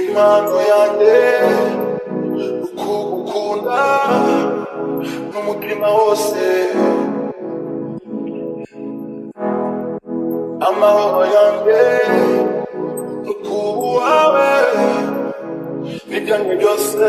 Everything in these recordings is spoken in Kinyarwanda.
impano yanjye ukugukunda n'umutima wose. Amahoro yanjye ukubuhawe n'ibyanjye byose.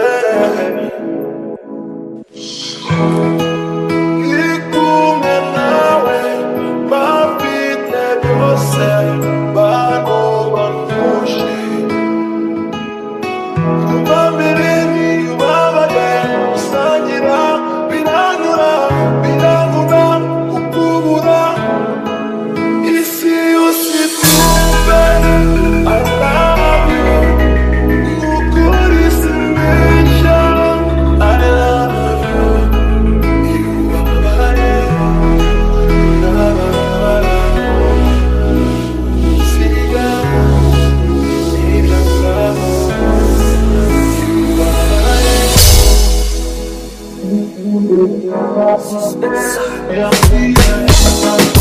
Suspense. Yeah.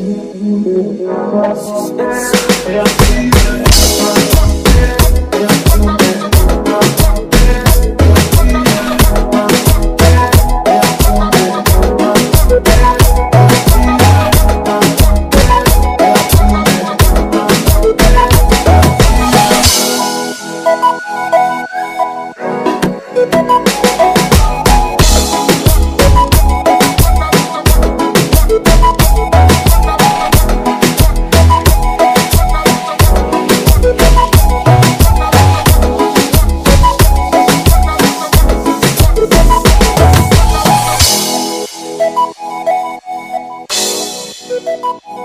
Yeah.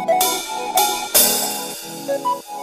Thank you.